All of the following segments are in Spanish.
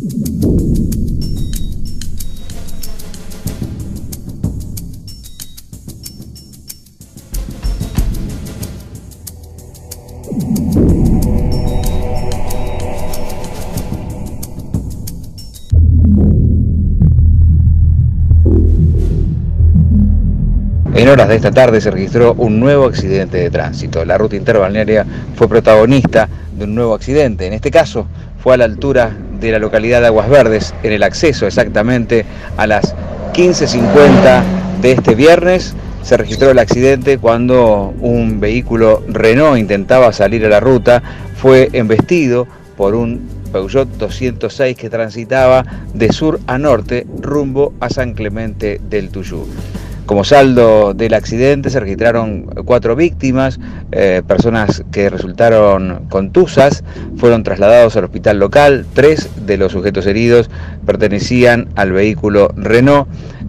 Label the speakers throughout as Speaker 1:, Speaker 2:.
Speaker 1: En horas de esta tarde se registró un nuevo accidente de tránsito. La ruta interbalnearia fue protagonista de un nuevo accidente. En este caso fue a la altura de la localidad de Aguas Verdes, en el acceso exactamente a las 15.50 de este viernes. Se registró el accidente cuando un vehículo Renault intentaba salir a la ruta, fue embestido por un Peugeot 206 que transitaba de sur a norte rumbo a San Clemente del Tuyú. Como saldo del accidente se registraron cuatro víctimas, eh, personas que resultaron contusas, fueron trasladados al hospital local, tres de los sujetos heridos pertenecían al vehículo Renault,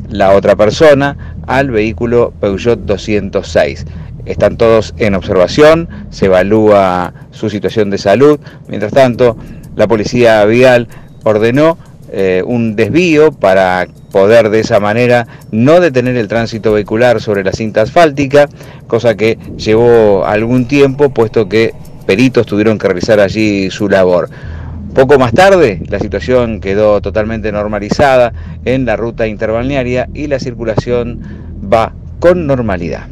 Speaker 1: la otra persona al vehículo Peugeot 206. Están todos en observación, se evalúa su situación de salud, mientras tanto la policía vial ordenó eh, un desvío para poder de esa manera no detener el tránsito vehicular sobre la cinta asfáltica, cosa que llevó algún tiempo puesto que peritos tuvieron que realizar allí su labor. Poco más tarde la situación quedó totalmente normalizada en la ruta interbalnearia y la circulación va con normalidad.